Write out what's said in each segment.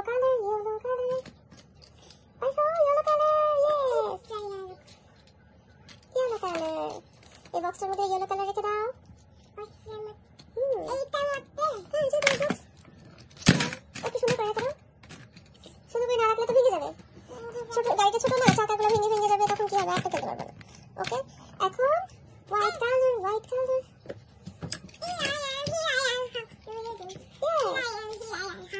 yellow color, yellow color. Also, yellow color, yes. Yellow color. え、ボックスので yellow color だけど。うん。え、痛まって。うん、ちょっとボックス。え、そのぐらいかな শুধু ওই নাড়াকলে তো ভেঙে যাবে ছোট গাড়িটা ছোট না চাকাগুলো ভেঙে ভেঙে যাবে তখন কি হবে আটকে পারবে না ওকে এখন white colour white colour Yeah.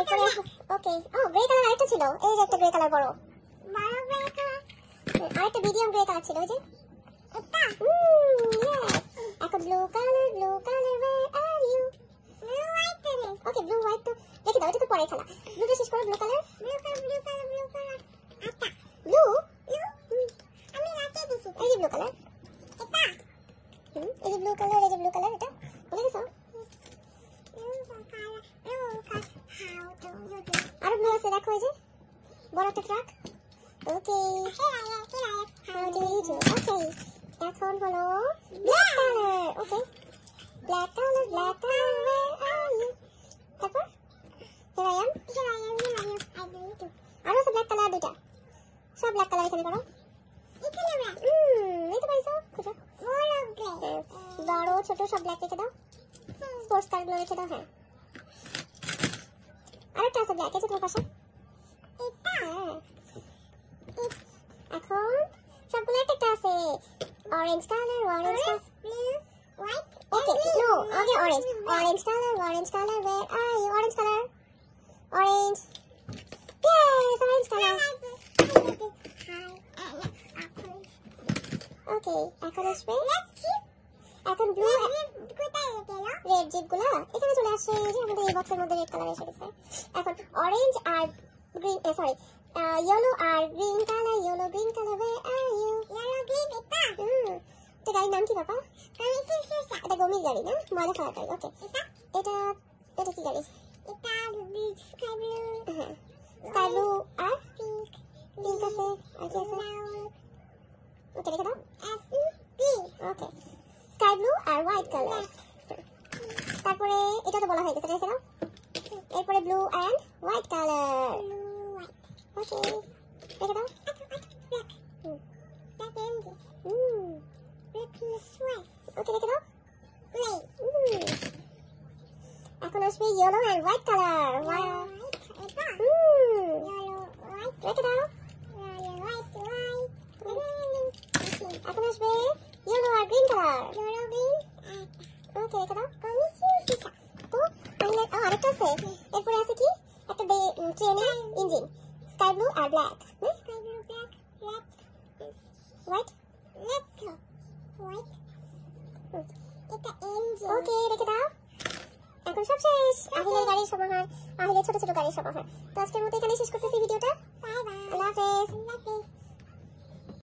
Okay ও গ্রে কালার আরেকটা ছিল এই যে একটা গ্রে কালার বড় আরেকটা মিডিয়াম গ্রে কালার ছিল ওই যে blue colour blue colour okay তো পরে blue colour blue blue colour এই যে ব্লু কালার যে ব্লু কালার এটা one color? Black color. Okay. Black color, black color. Where are you? তারপর here I am. Here I am. Here I am. I know you too. আরো সব black colour দুইটা সব black colour এখানে করো এখানে black হুম এই তো পাইছো খুঁজো বড় ব্ল্যাক বড় ছোট সব ব্ল্যাক রেখে দাও স্পোর্টস কারগুলো রেখে দাও হ্যাঁ আরেকটা আছে ব্ল্যাক আছে তোমার পাশে orange color, orange color. Blue, white. Okay, no, okay, orange. Orange color, orange color. Where are you? Orange color. Orange. Yes, orange color. Okay, I I can can spray. blue. Red, red, Red, red, এখন আসবে এখন blue red zip গুলা এখানে চলে আসে এই যে আমাদের এই বক্সের মধ্যে রেড কালার এসে গেছে এখন অরেঞ্জ আর green sorry yellow R green colour yellow green colour where are you yellow green এটা mm, তো গাড়ির নাম কি বাবা এটা গমির গাড়ি না ময়লা খাওয়ার গাড়ি ওকে এটা এটা কি গাড়ি এটা স্কাই হ্যাঁ স্কাই ব্লু আর পিঙ্ক পিঙ্ক আছে আর কি আছে ওকে রেখে দাও ওকে স্কাই ব্লু আর হোয়াইট কালার তারপরে এটা তো বলা হয়ে গেছে রেখে দাও এরপরে blue and white colour okay রেখে Lakshmi yellow and white color. Wow. White. Mm. Yellow, white. Break it out. Yellow, white, white. Mm. Lakshmi yellow or green color. Yellow, green. Okay, oh, Let's Oh, break us out. তো আমি আর আরেকটা আছে এরপরে আছে কি একটা ট্রেনের engine sky blue আর black sky blue black black white white এটা Okay. ওকে রেখে দাও এখন সব শেষ আহিলের গাড়ির সমাহার আহিলের ছোট ছোট গাড়ির সমাহার তো আজকের মতো এখানে শেষ করতেছি ভিডিওটা বাই বাই আল্লাহ হাফেজ আল্লাহ হাফেজ